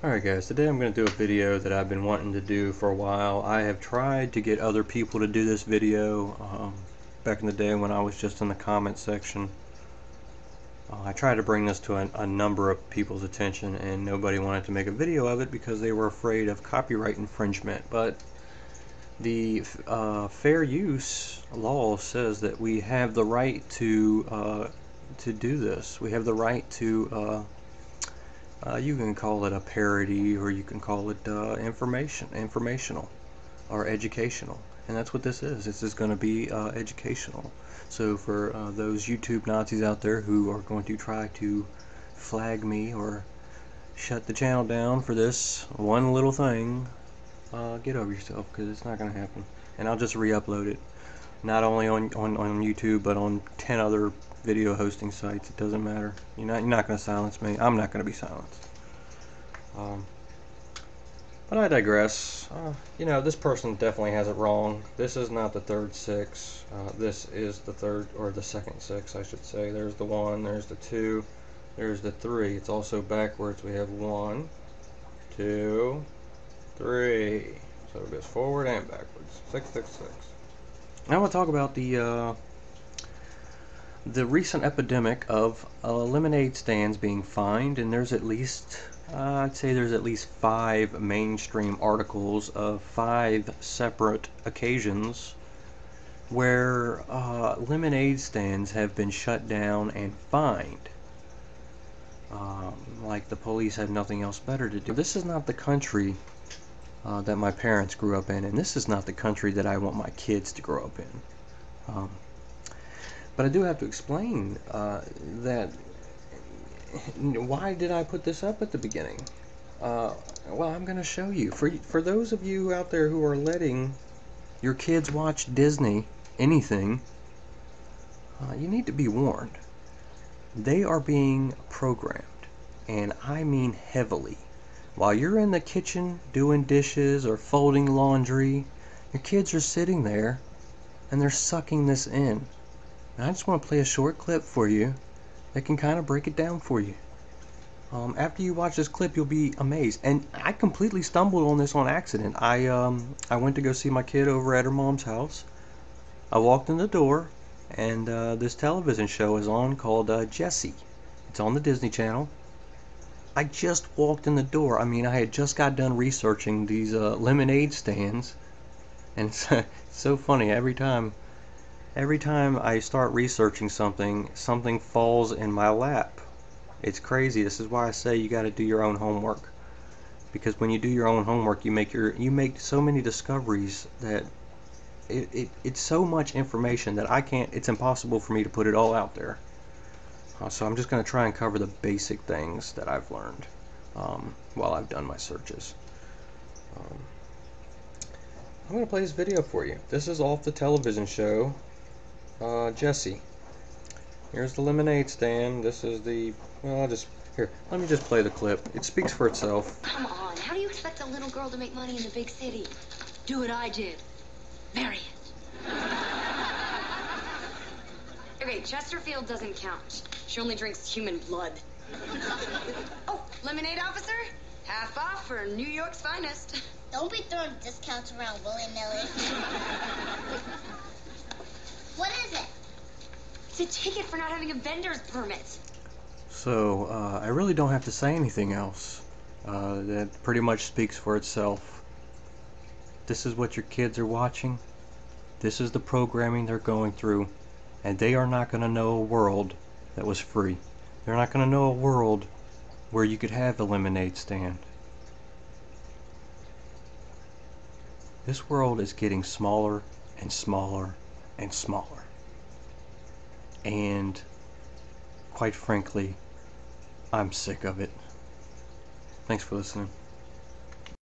Alright guys, today I'm going to do a video that I've been wanting to do for a while. I have tried to get other people to do this video um, back in the day when I was just in the comment section. Uh, I tried to bring this to a, number of people's attention and nobody wanted to make a video of it because they were afraid of copyright infringement. But the uh, fair use law says that we have the right to uh, to do this. We have the right to uh, you can call it a parody or you can call it uh, information, informational or educational. And that's what this is. This is going to be uh, educational. So for uh, those YouTube Nazis out there who are going to try to flag me or shut the channel down for this one little thing, uh, get over yourself because it's not going to happen. And I'll just re-upload it. Not only on, on, on YouTube, but on 10 other video hosting sites. It doesn't matter. You're not, you're not going to silence me. I'm not going to be silenced. Um, but I digress. Uh, you know, this person definitely has it wrong. This is not the third six. Uh, this is the third, or the second six, I should say. There's the one, there's the two, there's the three. It's also backwards. We have one, two, three. So it goes forward and backwards. Six, six, six. Now I we'll talk about the uh, the recent epidemic of uh, lemonade stands being fined, and there's at least, uh, I'd say there's at least five mainstream articles of five separate occasions where uh, lemonade stands have been shut down and fined. Um, like the police have nothing else better to do. This is not the country uh, that my parents grew up in, and this is not the country that I want my kids to grow up in. Um, but I do have to explain uh, that why did I put this up at the beginning? Uh, well, I'm going to show you. For, for those of you out there who are letting your kids watch Disney, anything, uh, you need to be warned. They are being programmed, and I mean heavily. While you're in the kitchen doing dishes or folding laundry, your kids are sitting there and they're sucking this in. And I just want to play a short clip for you that can kind of break it down for you. Um, after you watch this clip, you'll be amazed. And I completely stumbled on this on accident. I um, I went to go see my kid over at her mom's house. I walked in the door, and uh, this television show is on called uh, Jessie. It's on the Disney Channel. I just walked in the door. I mean, I had just got done researching these uh, lemonade stands, and it's so funny every time Every time I start researching something, something falls in my lap. It's crazy. This is why I say you got to do your own homework. Because when you do your own homework, you make your you make so many discoveries that it, it it's so much information that I can't. It's impossible for me to put it all out there. Uh, so I'm just going to try and cover the basic things that I've learned um, while I've done my searches. Um, I'm going to play this video for you. This is off the television show uh, Jessie. Here's the lemonade stand. This is the, well, I'll just, here, let me just play the clip. It speaks for itself. Come on, how do you expect a little girl to make money in the big city? Do what I did. Marry it. okay, Chesterfield doesn't count. She only drinks human blood. oh, lemonade officer? Half off for New York's finest. Don't be throwing discounts around willy-nilly. What is it? It's a ticket for not having a vendor's permit. So, uh, I really don't have to say anything else. Uh, that pretty much speaks for itself. This is what your kids are watching. This is the programming they're going through. And they are not going to know a world that was free. They're not going to know a world where you could have a lemonade stand. This world is getting smaller and smaller and smaller. And quite frankly, I'm sick of it. Thanks for listening.